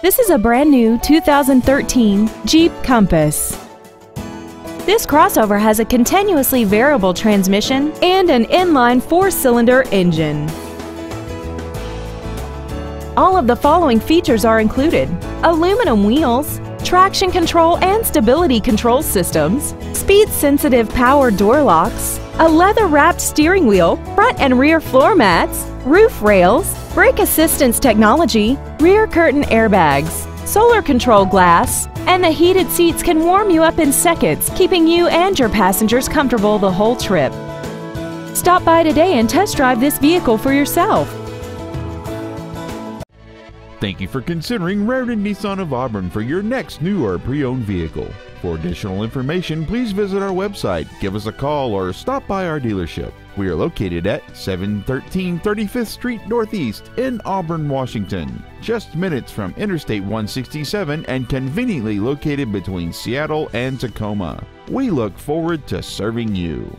This is a brand new 2013 Jeep Compass. This crossover has a continuously variable transmission and an inline four-cylinder engine. All of the following features are included. Aluminum wheels, traction control and stability control systems, speed-sensitive power door locks, a leather-wrapped steering wheel, front and rear floor mats, roof rails, brake assistance technology, rear curtain airbags, solar control glass, and the heated seats can warm you up in seconds, keeping you and your passengers comfortable the whole trip. Stop by today and test drive this vehicle for yourself. Thank you for considering Rairdon Nissan of Auburn for your next new or pre-owned vehicle. For additional information, please visit our website, give us a call, or stop by our dealership. We are located at 713 35th Street Northeast in Auburn, Washington, just minutes from Interstate 167 and conveniently located between Seattle and Tacoma. We look forward to serving you.